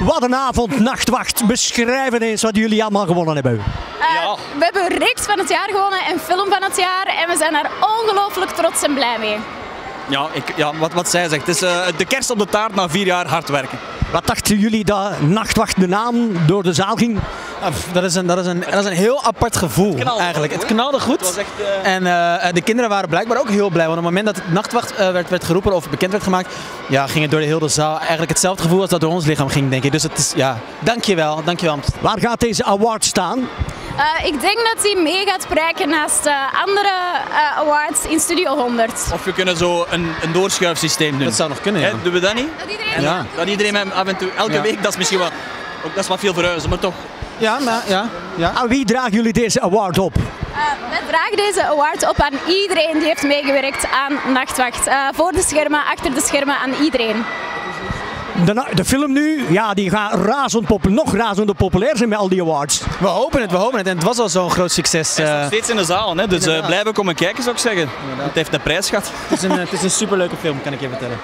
Wat een avond, nachtwacht. Beschrijf eens wat jullie allemaal gewonnen hebben. Uh, we hebben reeks van het jaar gewonnen en film van het jaar. En we zijn daar ongelooflijk trots en blij mee. Ja, ik, ja wat, wat zij zegt. Het is uh, de kerst op de taart na vier jaar hard werken. Wat dachten jullie dat Nachtwacht de naam door de zaal ging? Dat, is een, dat, is een, dat is een heel apart gevoel het eigenlijk. Het knalde goed. Het echt, uh... En uh, de kinderen waren blijkbaar ook heel blij. Want op het moment dat het Nachtwacht uh, werd, werd geroepen of bekend werd gemaakt, ja, ging het door de hele zaal eigenlijk hetzelfde gevoel als dat door ons lichaam ging, denk ik. Dus het is, ja, dankjewel, dankjewel. Waar gaat deze award staan? Uh, ik denk dat hij mee gaat prijken naast uh, andere uh, awards in Studio 100. Of we kunnen zo een, een doorschuifsysteem doen. Dat zou nog kunnen, ja. Doen we dat niet? Dat iedereen, ja. dat iedereen met af en toe, elke ja. week, dat is misschien wel, ook, dat is wat veel verhuizen, maar toch. Ja, maar, ja, ja. Aan wie dragen jullie deze award op? wij dragen deze award op aan iedereen die heeft meegewerkt aan Nachtwacht. voor de schermen, achter de schermen, aan iedereen. De, de, film nu, ja, die gaat razend popul nog razender populair zijn met al die awards. We hopen het, we hopen het. En het was al zo'n groot succes. Hij is nog steeds in de zaal, hè? dus uh, blijven komen kijken zou ik zeggen. Het heeft een prijs gehad. Het is een, het is een superleuke film, kan ik je vertellen.